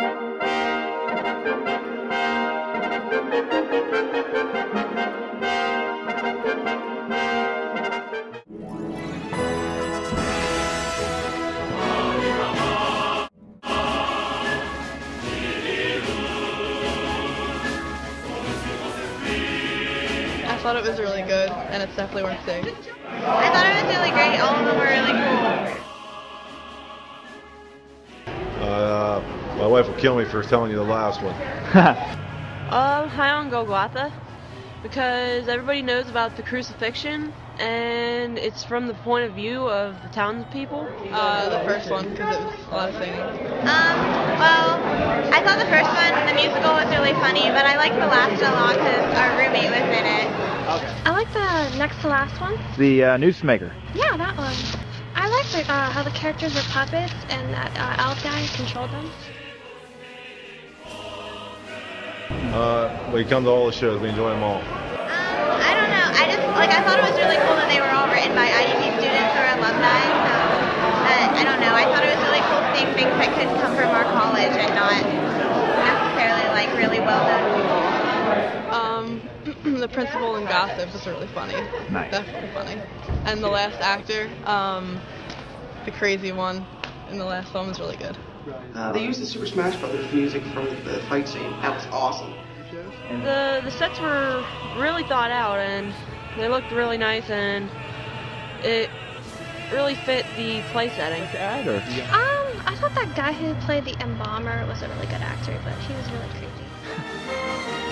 I thought it was really good, and it's definitely worth seeing. I thought it was really my wife will kill me for telling you the last one. Um, high on Golgotha because everybody knows about the crucifixion and it's from the point of view of the townspeople. Uh, the first one, because it was a lot of singing. Um, well, I thought the first one, the musical, was really funny, but I liked the last one a lot because our roommate was in it. I like the next to last one. The uh, Noosemaker. Yeah, that one. I like the, uh, how the characters were puppets and that uh, elf guy controlled them. Uh, we come to all the shows. We enjoy them all. Um, I don't know. I just, like, I thought it was really cool that they were all written by IDP students or alumni, so, uh, I don't know. I thought it was really cool seeing things that could come from our college and not necessarily, like, really well-known people. Um, the principal in Gossip was really funny. Nice. Definitely funny. And the last actor, um, the crazy one in the last film was really good. Uh, they used the Super Smash Brothers music from the fight scene. That was awesome. The the sets were really thought out and they looked really nice and it really fit the play setting. Add or? Um, I thought that guy who played the embalmer was a really good actor, but he was really creepy.